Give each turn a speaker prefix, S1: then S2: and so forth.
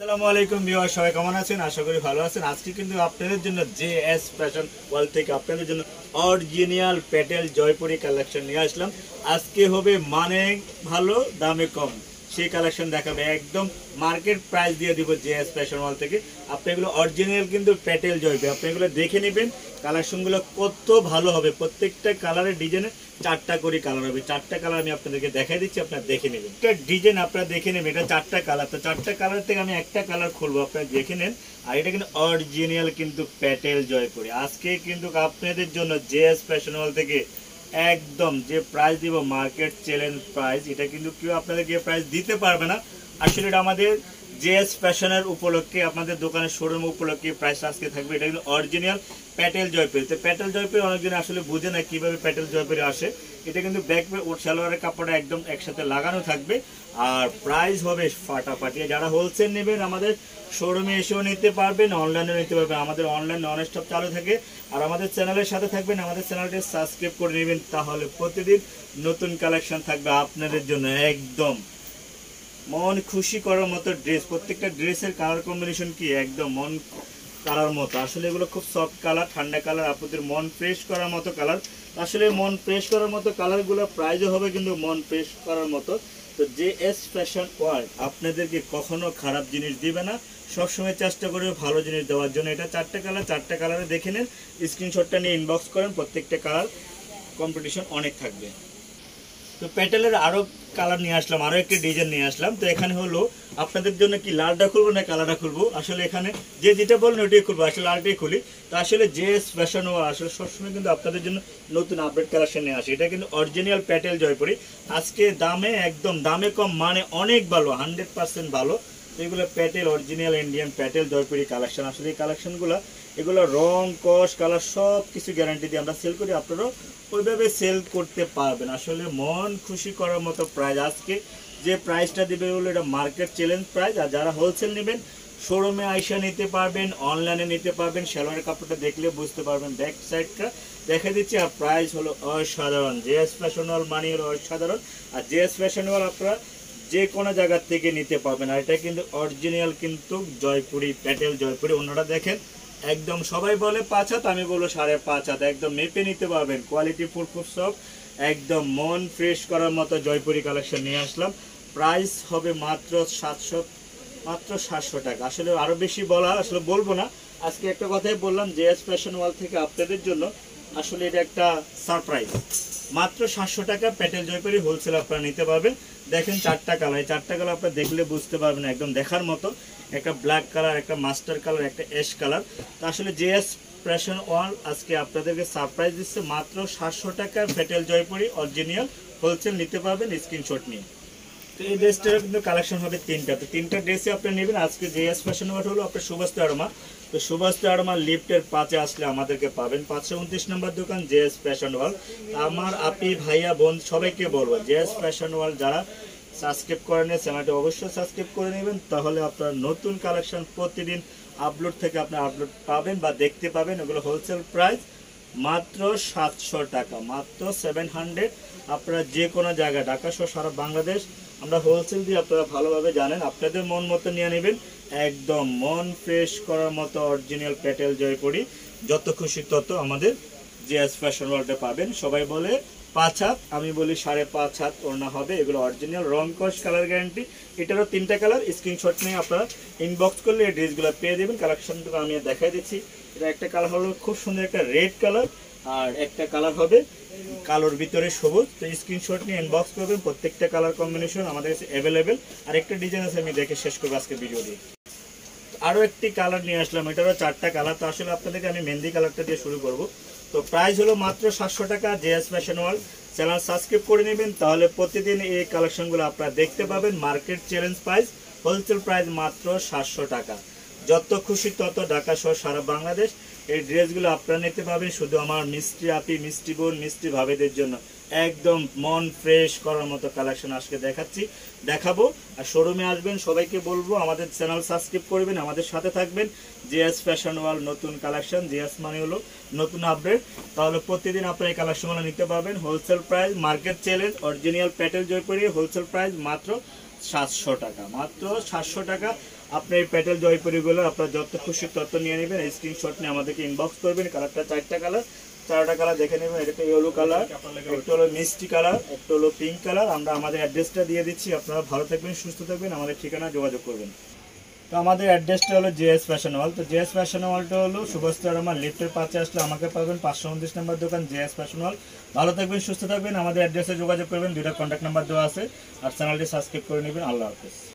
S1: আসসালামু আলাইকুম বিহার সবাই কেমন আছেন? আশা করি ভালো আছেন। আজকে কিন্তু আপনাদের জন্য জে এস ফ্যাশন ওয়ার্ল্ড থেকে আপনাদের জন্য অরিজিনাল প্যাটেল জয়পুরি কালেকশন নিয়ে আসলাম। আজকে হবে মানে ভালো, দামে কম। সেই কালেকশন দেখাবে। একদম মার্কেট প্রাইস দিয়ে দিব এস ফ্যাশন ওয়ার্ল্ড থেকে। আপনি এগুলো অরিজিনাল কিন্তু প্যাটেল জয়পুরি আপনি এগুলো দেখে নেবেন কালেকশনগুলো কত ভালো হবে। প্রত্যেকটা কালারের ডিজাইনে চারটা করে কালার হবে। চারটা কালার আমি আপনাদেরকে দেখাই দিচ্ছি, আপনারা দেখে নেবেন। একটা ডিজাইন আপনারা দেখে নেবেন, এটা চারটা কালার তো চারটা কালার থেকে আমি একটা কালার খুলবো, আপনারা দেখে নেন। আর এটা কিন্তু অরিজিনাল কিন্তু প্যাটেল জয়পুরি আজকে কিন্তু আপনাদের জন্য জেএস ফ্যাশন হল থেকে একদম যে প্রাইস দিব মার্কেট চ্যালেঞ্জ প্রাইস এটা কিন্তু কেউ আপনাদের গিয়ে প্রাইস দিতে পারবে না। আসলে এটা আমাদের জেএস ফ্যাশনের উপলক্ষে, আপনাদের দোকানের শোরুম উপলক্ষে প্রাইস আজকে থাকবে। এটা কিন্তু অরিজিনাল প্যাটেল জয়পুরি তো প্যাটেল জয়পুরি অনেকদিন আসলে বুঝে না কীভাবে প্যাটেল জয়পুরি আসে। এটা কিন্তু ব্যাক সালোয়ারের কাপড়টা একদম একসাথে লাগানো থাকবে। আর প্রাইস হবে ফাটাফাটি। যারা হোলসেল নেবেন, আমাদের শোরুমে এসেও নিতে পারবেন অনলাইনে নিতে পারবেন। আমাদের অনলাইন নন স্টপ চালু থাকে। আর আমাদের চ্যানেলের সাথে থাকবেন, আমাদের চ্যানেলটি সাবস্ক্রাইব করে নেবেন। তাহলে প্রতিদিন নতুন কালেকশন থাকবে আপনাদের জন্য একদম মন খুশি করার মতো ড্রেস প্রত্যেকটা ড্রেসের কালার কম্বিনেশন কি একদম মন কালার মতো? আসলে এগুলো খুব সফট কালার ঠান্ডা কালার আপনাদের মন ফ্রেশ করার মতো কালার আসলে মন ফ্রেশ করার মতো কালারগুলো প্রাইজও হবে কিন্তু মন ফ্রেশ করার মতো। তো জে এস ফ্যাশন ওয়ার্ল্ড আপনাদেরকে কখনো খারাপ জিনিস দিবে না। সবসময় চেষ্টা করবে ভালো জিনিস দেওয়ার জন্য। এটা চারটে কালার চারটে কালারে দেখে নেন। স্ক্রিনশটটা নিয়ে ইনবক্স করেন, প্রত্যেকটা কালার কম্পিটিশন অনেক থাকবে। তো প্যাটেলের আরও কালার নিয়ে আসলাম, আরও একটি ডিজাইন নিয়ে আসলাম। তো এখানে হলো, আপনাদের জন্য কি লালটা খুলবো না কালারটা খুলবো? আসলে এখানে যে যেটা বলেন ওইটাই খুলবো, আসলে লালটাই খুলি। তো আসলে যে ফ্যাশন ও আসলে সবসময় কিন্তু আপনাদের জন্য নতুন আপডেট কালেকশন নিয়ে আসে। এটা কিন্তু অরিজিনাল প্যাটেল জয়পুরি। আজকে দামে একদম, দামে কম মানে অনেক ভালো হান্ড্রেড পার্সেন্ট ভালো। এগুলো Patel original Indian Patel Jaipuri collection আসলে এই কালেকশনগুলো এগুলো রং, কস, কালার সব কিছু গ্যারান্টি দিয়ে আমরা সেল করি। আপনারাও ওইভাবে সেল করতে পারবেন। আসলে মন খুশি করার মতো প্রাইস আজকে যে প্রাইসটা দেবে বলে এটা মার্কেট চ্যালেঞ্জ প্রাইস আর যারা হোলসেল নেবেন শোরুমে আইসা নিতে পারবেন অনলাইনে নিতে পারবেন সেলোয়ারের কাপড়টা দেখলে বুঝতে পারবেন ব্যাক সাইডটা দেখে দিচ্ছি, আর প্রাইস হলো অসাধারণ। জেএস ফ্যাশন ওয়াল মানি হলো অসাধারণ। আর জেএস ফ্যাশন ওয়াল আপনারা যে কোনো জায়গার থেকে নিতে পারবেন। আর এটা কিন্তু অরিজিনাল কিন্তু জয়পুরি, প্যাটেল জয়পুরি। অন্যটা দেখেন একদম সবাই বলে পাঁচ হাত, আমি বলব সাড়ে পাঁচ হাত। একদম মেপে নিতে পারবেন। কোয়ালিটি ফুল খুব সব একদম মন ফ্রেশ করার মতো জয়পুরি কালেকশন নিয়ে আসলাম। প্রাইস হবে মাত্র সাতশো মাত্র সাতশো টাকা। আসলে আরও বেশি বলা, আসলে বলব না। আজকে একটা কথাই বললাম জেএস ফ্যাশন ওয়াল থেকে আপনাদের জন্য আসলে এটা একটা সারপ্রাইজ মাত্র সাতশো টাকা প্যাটেল জয়পুরি হোলসেল আপনারা নিতে পারবেন। দেখেন চারটা কালার, এই চারটা কালার আপনারা দেখলে বুঝতে পারবেন একদম দেখার মতো। একটা ব্ল্যাক কালার একটা মাস্টার কালার একটা অ্যাশ কালার তো আসলে জেএস প্রেশন ওয়াল আজকে আপনাদেরকে সারপ্রাইজ দিচ্ছে, মাত্র সাতশো টাকার প্যাটেল জয়পুরি অরিজিনাল হোলসেল নিতে পারবেন স্ক্রিনশট নিয়ে। এই ড্রেসটারও কিন্তু কালেকশন হবে তিনটা। তো তিনটা ড্রেসই আপনি নেবেন। আজকে জেএস ফ্যাশন ওয়ার্ড হলো আপনার সুভাষ আরমা তো সুভাষ আরমা লিফটের পাঁচে আসলে আমাদেরকে পাবেন। পাঁচশো উনত্রিশ নম্বর দোকান জেএস ফ্যাশন ওয়াল আমার আপি, ভাইয়া, বোন সবাইকে বলব জেএস ফ্যাশন ওয়াল যারা সাবস্ক্রাইব করে নেন চ্যানেলটি অবশ্যই সাবস্ক্রাইব করে নেবেন। তাহলে আপনার নতুন কালেকশন প্রতিদিন আপলোড থেকে আপনি আপলোড পাবেন বা দেখতে পাবেন। ওগুলো হোলসেল প্রাইস মাত্র সাতশো টাকা, মাত্র সেভেন হান্ড্রেড আপনারা যে কোনো জায়গায়, ঢাকা সহ সারা বাংলাদেশ আমরা হোলসেল দিয়ে আপনারা ভালোভাবে জানেন, আপনাদের মন মতো নিয়ে নেবেন। একদম মন ফ্রেশ করার মতো অরিজিনাল প্যাটেল জয়পুরি। যত খুশি তত আমাদের জিএস ফ্যাশন ওয়ার্ল্ডে পাবেন। সবাই বলে পাঁচ হাত, আমি বলি সাড়ে পাঁচ হাত ওড়না হবে। এগুলো অরিজিনাল রং কস কালার গ্যারান্টি এটারও তিনটা কালার স্ক্রিনশট নিয়ে আপনারা ইনবক্স করলে এই ড্রেসগুলো পেয়ে দেবেন কালেকশনটুকু আমি দেখাই দিচ্ছি। এটা একটা কালার হলো খুব সুন্দর একটা রেড কালার আর একটা কালার হবে কালোর ভিতরে সবুজ। তো স্ক্রিনশট নিয়ে ইনবক্স করবেন। প্রত্যেকটা কালার কম্বিনেশন আমাদের কাছে অ্যাভেলেবেল আর একটা ডিজাইন আছে, আমি দেখে শেষ করব আজকে ভিডিও দিয়ে। আরও একটি কালার নিয়ে আসলাম। এটারও চারটা কালার তো আসলে আপনাদেরকে আমি মেহেন্দি কালারটা দিয়ে শুরু করব। তো প্রাইস হলো মাত্র সাতশো টাকা JS fashion world channel subscribe করে নেবেন। তাহলে প্রতিদিন এই কালেকশনগুলো আপনারা দেখতে পাবেন। Market challenge price wholesale price মাত্র সাতশো টাকা। যত খুশি তত ঢাকা সহ সারা বাংলাদেশ। এই ড্রেসগুলো আপনারা নিতে পাবেন শুধু আমার মিষ্টি আপি, মিষ্টি বোন, মিষ্টি ভাবেদের জন্য। একদম মন ফ্রেশ করার মতো কালেকশন আজকে দেখাচ্ছি। দেখাবো আর শোরুমে আসবেন, সবাইকে বলব, আমাদের চ্যানেল সাবস্ক্রাইব করবেন, আমাদের সাথে থাকবেন। জিএস ফ্যাশন ওয়াল নতুন কালেকশন, জিএস মানে হলো নতুন আপডেট তাহলে প্রতিদিন আপনারা এই কালেকশনগুলো নিতে পারবেন। Wholesale price market challenge original Patel Jaipuri wholesale price মাত্র সাতশো টাকা। মাত্র সাতশো টাকা আপনি এই প্যাটেল জয়পুরিগুলো আপনার যত খুশি তত নিয়ে নেবেন। স্ক্রিনশট নিয়ে আমাদেরকে ইনবক্স করবেন। কালারটা চারটা কালার। চারটা কালার দেখে নেবেন। এটা ইয়েলো কালার একটা হলো মিষ্টি কালার একটা হলো পিঙ্ক কালার আমরা আমাদের অ্যাড্রেসটা দিয়ে দিচ্ছি। আপনারা ভালো থাকবেন, সুস্থ থাকবেন। আমাদের ঠিকানা যোগাযোগ করবেন। তো আমাদের অ্যাড্রেসটা হলো জেএস ফ্যাশন হল তো জেএস ফ্যাশন হলটা হলো সুভাষচর আমার লিফটের পাশে আসলে আমাকে পাবেন পাঁচশো উনত্রিশ নাম্বার দোকান, জেএস ফ্যাশন হল ভালো থাকবেন, সুস্থ থাকবেন, আমাদের অ্যাড্রেসে যোগাযোগ করবেন, দুইটা কন্ট্যাক্ট নাম্বার দেওয়া আছে। আর চ্যানেলটি সাবস্ক্রাইব করে নেবেন। আল্লাহ হাফেজ।